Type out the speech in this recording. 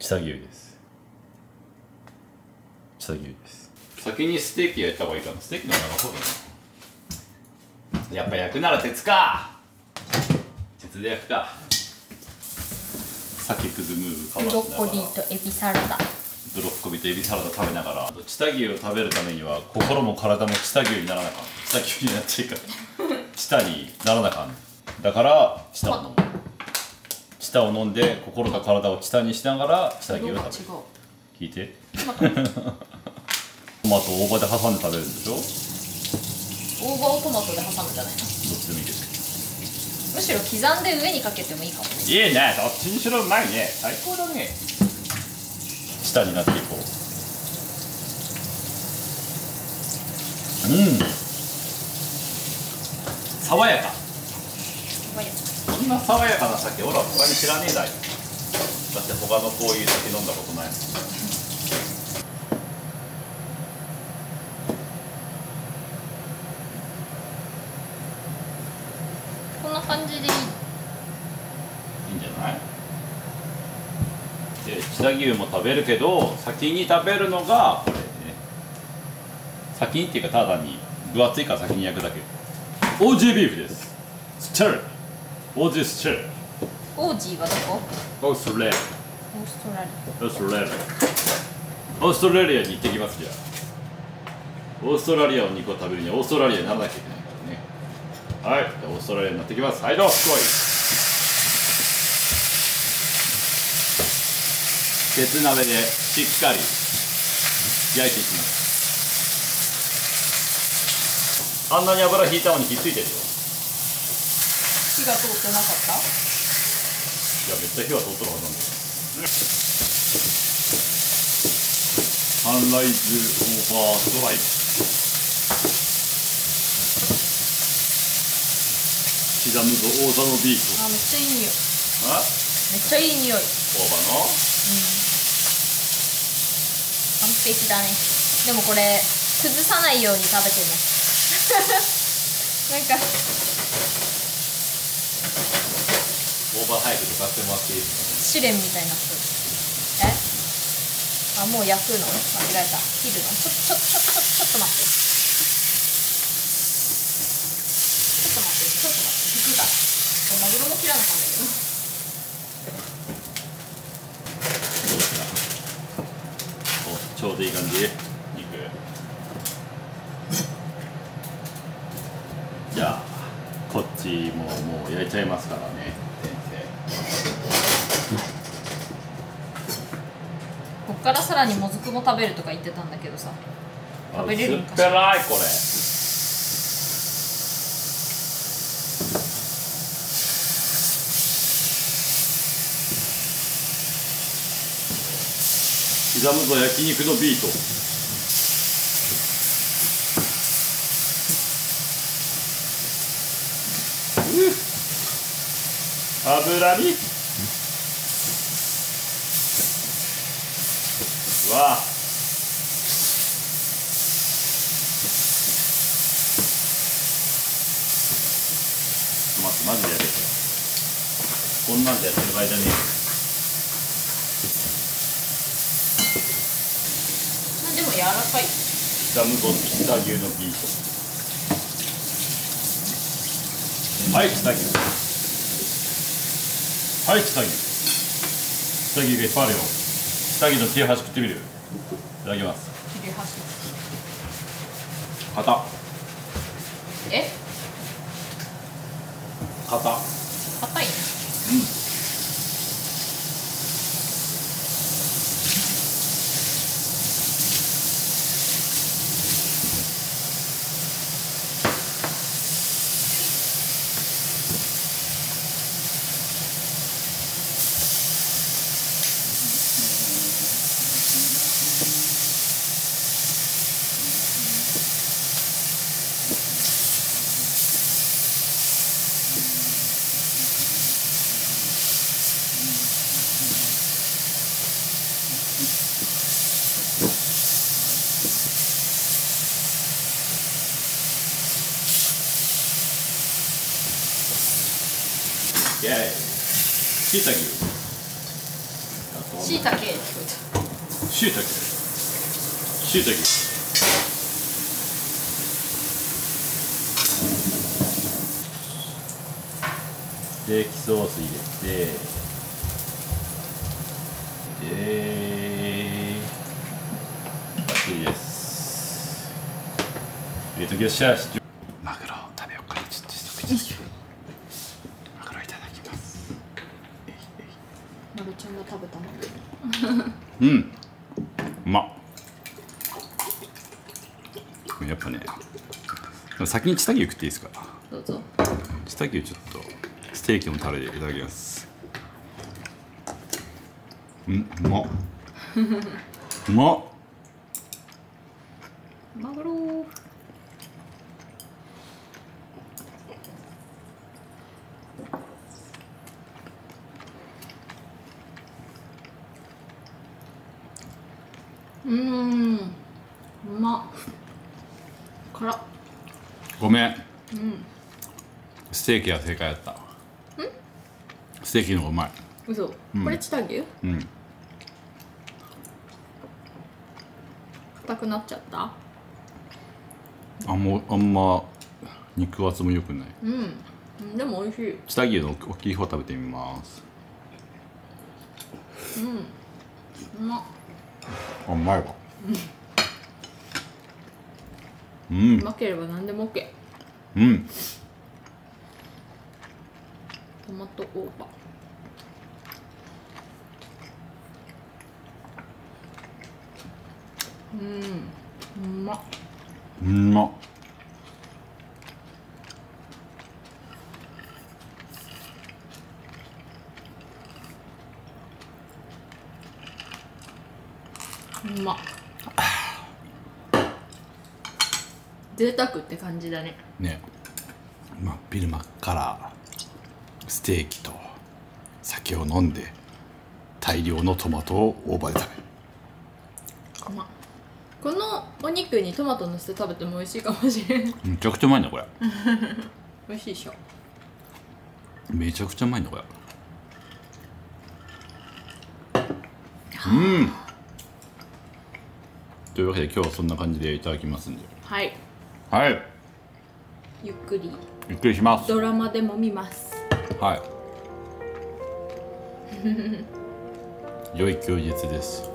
下牛です。下牛です。先にステーキ焼いた方がいいかな。ステーキの方が長そうだなやっぱ焼くなら鉄か。鉄で焼くか。さっきくずムーブブロッコリーとエビサラダ。ブロッコリーとエビサラダ食べながら。チタ牛を食べるためには心も体もチタ牛にならなあかん。チタ牛になっちゃいかん。チタにならなあかん。だからチタを飲むチタを飲んで心と体をチタにしながらチタ牛を食べる。う聞いて。トマト。を大葉で挟んで食べるんでしょ？どっ大葉をトマトで挟むんじゃないの？ちでもいいけどむしろ刻んで上にかけてもいいかもね。いいね。どっちにしろうまいね。最高だね。チタになっていこう。うん。爽やかこんな爽やかな酒俺は他に知らねえだよだって他のこういう酒飲んだことないもん。こんな感じでいい。いいんじゃない？で千田牛も食べるけど先に食べるのがこれね。先にっていうかただに。分厚いから先に焼くだけ。OG ビーフです。スチャル OG スチャルオージーはどこオーストラリオーストラリアオーストラリアオーストラリアに行ってきますじゃあオーストラリアの肉を食べるにはオーストラリアにならなきゃいけないからねはいじゃあオーストラリアになってきますはいどうぞすごい鉄鍋でしっかり焼いていきますあんなに油引いたのにひっついてるよ火が通ってなかった？いやめっちゃ火は通っとるはずなんだよサンライズオーバードライブ。刻むぞ王座のビーフ。あめっちゃいい匂い。あ？めっちゃいい匂い。大葉の？完璧だね。でもこれ崩さないように食べてね。なんか大葉早くどかしてもらって。いいですか試練みたいなえあもう焼くの間違えた切るのちょちょちょちょちょっと待って。ちょっと待って。ちょっと待って。引くからマグロも切らなかんだけどかおちょうどいい感じ肉じゃあこっちももう焼いちゃいますからね先こっからさらにもずくも食べるとか言ってたんだけどさ。生食べれるんかしら？いこれ。刻むぞ焼肉のビート。うっ油にうわあちょっと待ってマジでやべえこんなんでやってる場合じゃねまあでも柔らかいえよ刻むぞ北牛のビートはい北牛はい北牛北牛がいっぱいあるよ北牛の切れ端食ってみる？いただきます。切れ端硬え硬硬いねイェーイ切った牛しいたけしいたけしいたけステーキソース入れてでバッチリです入れときましょうマグロ食べようかちょっと一口マグロいただきますえたまるちゃんが食べたのうんうまっ。やっぱね先にチタ牛食っていいですか？どうぞ。チタ牛ちょっとステーキのタレでいただきます。うんうまっ。う まっ。マグロうーん。うま。っ辛っ。ごめん。うん。ステーキは正解やった。ステーキのうまい。嘘、うん。これチタ牛うん。硬くなっちゃった？あんまあんま肉厚もよくない。うん。うんでも美味しい。チタ牛の大きい方食べてみます。うまっあうまいわ。うん。うまければ何でも OK うん。トマトオーバー。うん。うまっ。うまっうま。っ贅沢って感じだね。ね。真っ昼間からステーキと酒を飲んで大量のトマトを大葉で食べる。うま。っこのお肉にトマトのせて食べても美味しいかもしれん。めちゃくちゃうまいんだこれ。美味しいでしょ。めちゃくちゃうまいんだこれ。うんというわけで今日はそんな感じでいただきますんで。はい。はい。ゆっくり。ゆっくりします。ドラマでも見ます。はい。良い休日です